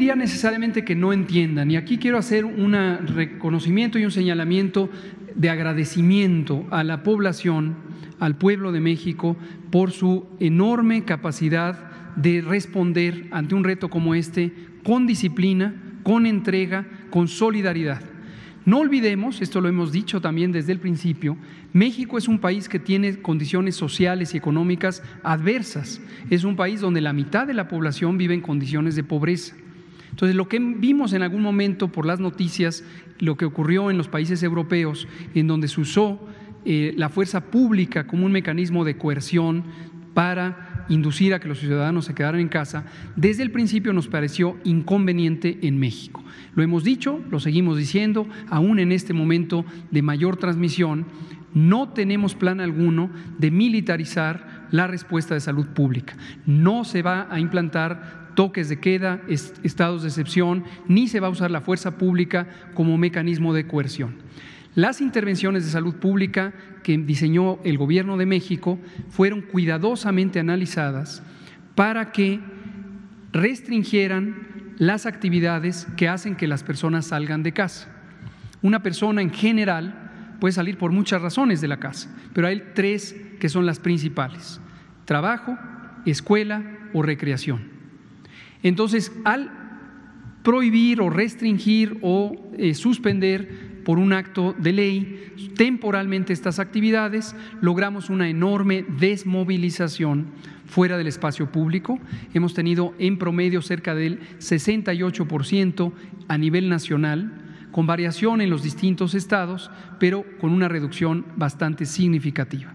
diría necesariamente que no entiendan, y aquí quiero hacer un reconocimiento y un señalamiento de agradecimiento a la población, al pueblo de México, por su enorme capacidad de responder ante un reto como este con disciplina, con entrega, con solidaridad. No olvidemos, esto lo hemos dicho también desde el principio, México es un país que tiene condiciones sociales y económicas adversas. Es un país donde la mitad de la población vive en condiciones de pobreza. Entonces, lo que vimos en algún momento por las noticias, lo que ocurrió en los países europeos, en donde se usó eh, la fuerza pública como un mecanismo de coerción para inducir a que los ciudadanos se quedaran en casa, desde el principio nos pareció inconveniente en México. Lo hemos dicho, lo seguimos diciendo, aún en este momento de mayor transmisión, no tenemos plan alguno de militarizar la respuesta de salud pública. No se va a implantar toques de queda, estados de excepción, ni se va a usar la fuerza pública como mecanismo de coerción. Las intervenciones de salud pública que diseñó el Gobierno de México fueron cuidadosamente analizadas para que restringieran las actividades que hacen que las personas salgan de casa. Una persona en general puede salir por muchas razones de la casa, pero hay tres que son las principales. Trabajo, escuela o recreación. Entonces, al prohibir o restringir o eh, suspender por un acto de ley temporalmente estas actividades, logramos una enorme desmovilización fuera del espacio público. Hemos tenido en promedio cerca del 68% a nivel nacional, con variación en los distintos estados, pero con una reducción bastante significativa.